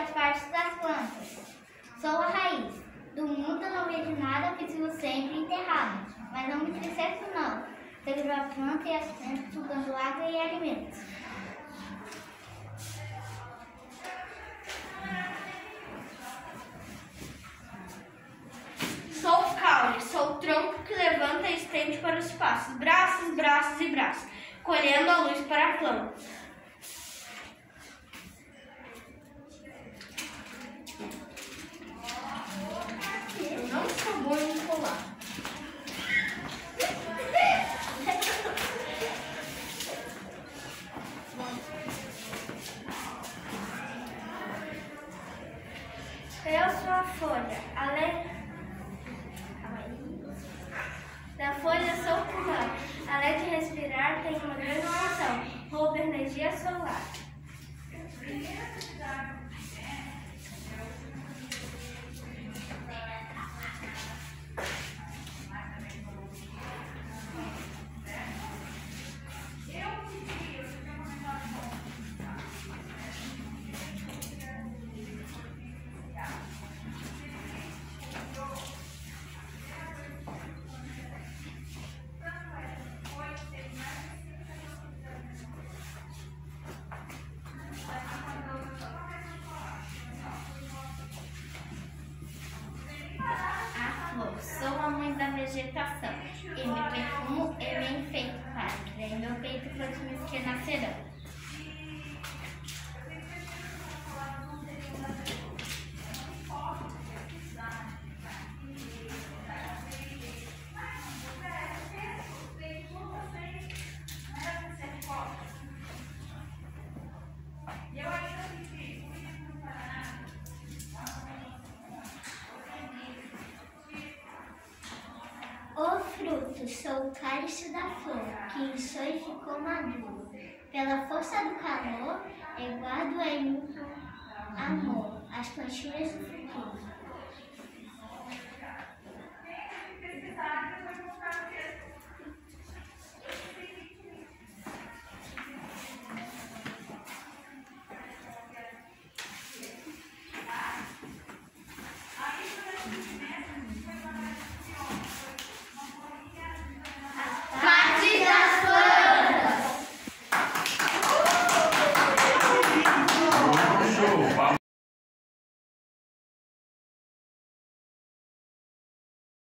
as partes das plantas. Sou a raiz. Do mundo não vejo nada, preciso sempre enterrado. Mas não me entristeço não. Seguro a planta e as plantas sugando água e alimentos. Sou o caule, sou o tronco que levanta e estende para os espaços, braços, braços e braços, colhendo a luz para a planta. Eu sou a folha, além da folha sou pulmão. Além de respirar, tenho uma grande função. Roubo energia solar. A sou a mãe da vegetação. E me perfumo e me enfeito fruto, sou o cálice da flor, que inchou e ficou maduro. Pela força do calor, eu guardo em mim amor, as plantinhas do futuro.